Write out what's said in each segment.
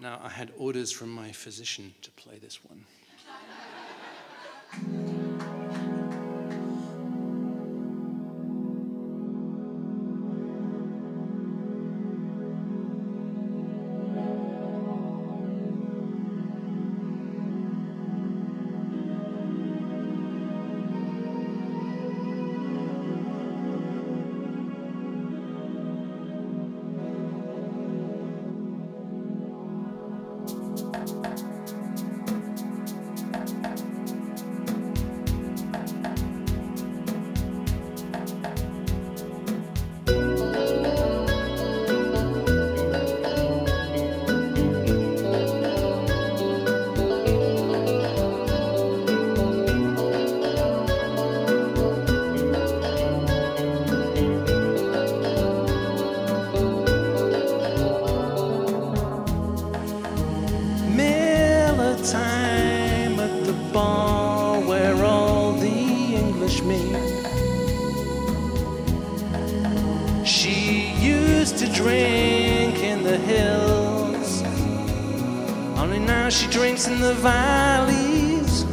Now, I had orders from my physician to play this one. Meet. She used to drink in the hills, only now she drinks in the valleys,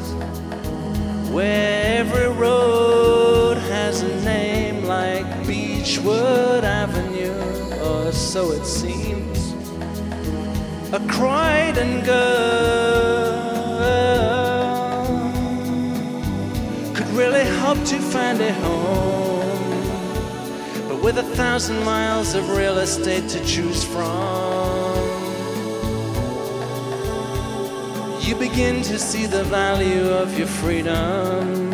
where every road has a name like Beechwood Avenue, or so it seems a Croydon girl to find a home, but with a thousand miles of real estate to choose from, you begin to see the value of your freedom.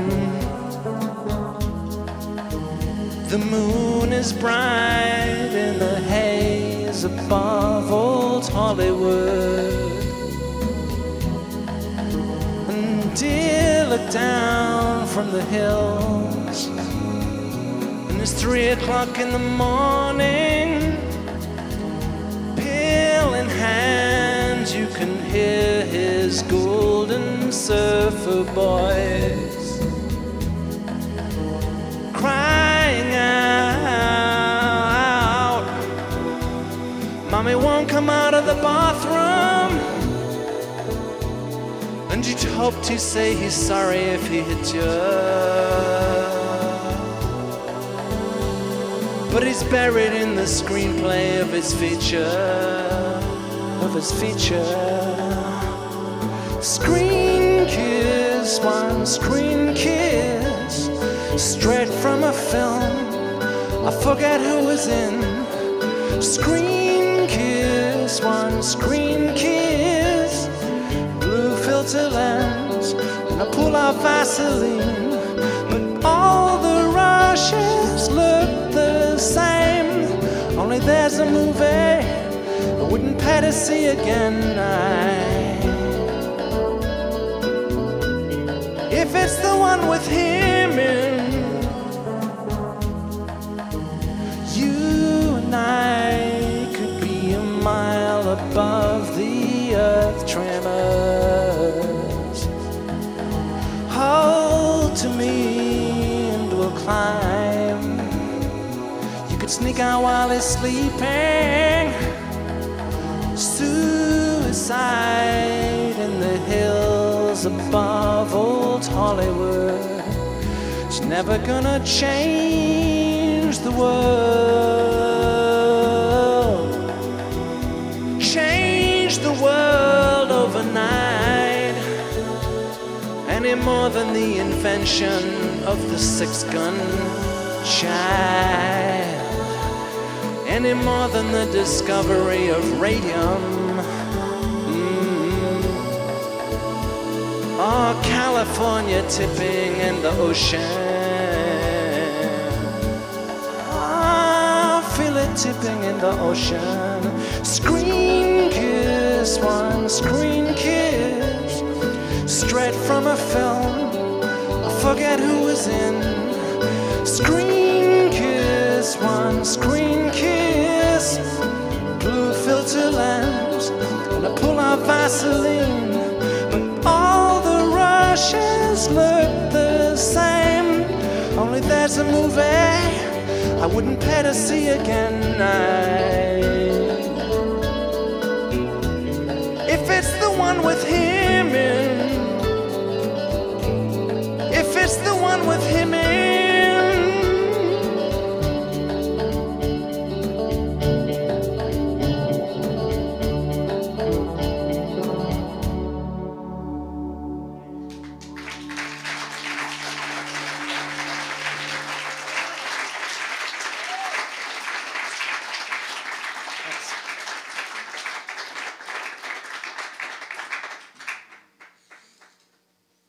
The moon is bright in the haze above old Hollywood. And dear, look down from the hills. And it's three o'clock in the morning. Pill in hand, you can hear his golden surfer boys crying out. Mommy won't come out of the bathroom. And you'd hope to say he's sorry if he hit you. But he's buried in the screenplay of his feature. Of his feature. Screen kiss, one screen kiss, straight from a film. I forget who was in. Screen kiss, one screen Vaseline. But all the rushes look the same. Only there's a movie I wouldn't pay to see again. I if it's the one with him in. You and I could be a mile above the earth tremors. You could sneak out while he's sleeping. Suicide in the hills above old Hollywood. It's never gonna change the world. Change the world overnight. Any more than the invention of the six gun child. Any more than the discovery of radium. Mm. Or California tipping in the ocean. I feel it tipping in the ocean. Screen kiss, one screen kiss, from a film. I forget who was in. Screen kiss, one screen kiss, blue filter lamps, and I pull out Vaseline. But all the rushes look the same. Only there's a movie I wouldn't pay to see again. I If it's the one with him.